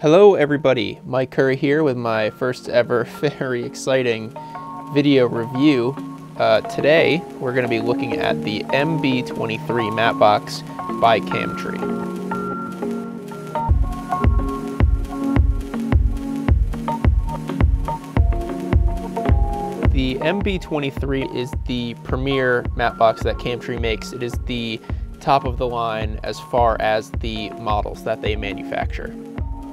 Hello everybody, Mike Curry here with my first ever very exciting video review. Uh, today we're going to be looking at the MB23 matte box by Camtree. The MB23 is the premier matte box that Camtree makes. It is the top of the line as far as the models that they manufacture.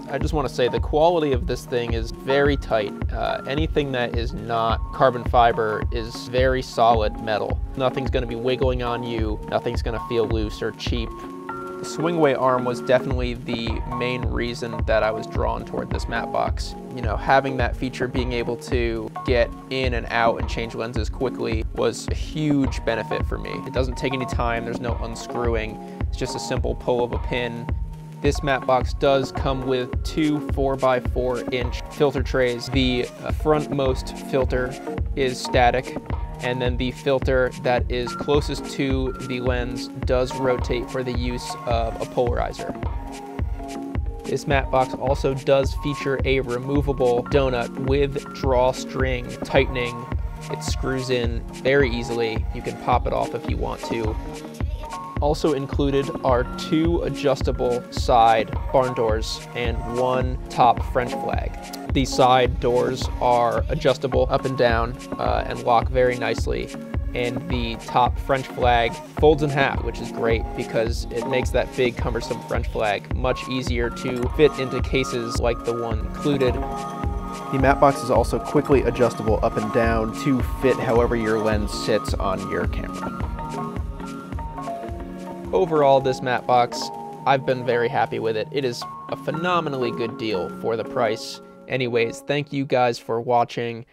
I just want to say the quality of this thing is very tight. Uh, anything that is not carbon fiber is very solid metal. Nothing's going to be wiggling on you. Nothing's going to feel loose or cheap. The swing-away arm was definitely the main reason that I was drawn toward this matte box. You know, having that feature, being able to get in and out and change lenses quickly was a huge benefit for me. It doesn't take any time, there's no unscrewing. It's just a simple pull of a pin this matte box does come with two 4x4 inch filter trays. The frontmost filter is static and then the filter that is closest to the lens does rotate for the use of a polarizer. This matte box also does feature a removable donut with drawstring tightening. It screws in very easily. You can pop it off if you want to. Also included are two adjustable side barn doors and one top French flag. These side doors are adjustable up and down uh, and lock very nicely. And the top French flag folds in half, which is great because it makes that big cumbersome French flag much easier to fit into cases like the one included. The matte box is also quickly adjustable up and down to fit however your lens sits on your camera. Overall, this matte box, I've been very happy with it. It is a phenomenally good deal for the price. Anyways, thank you guys for watching.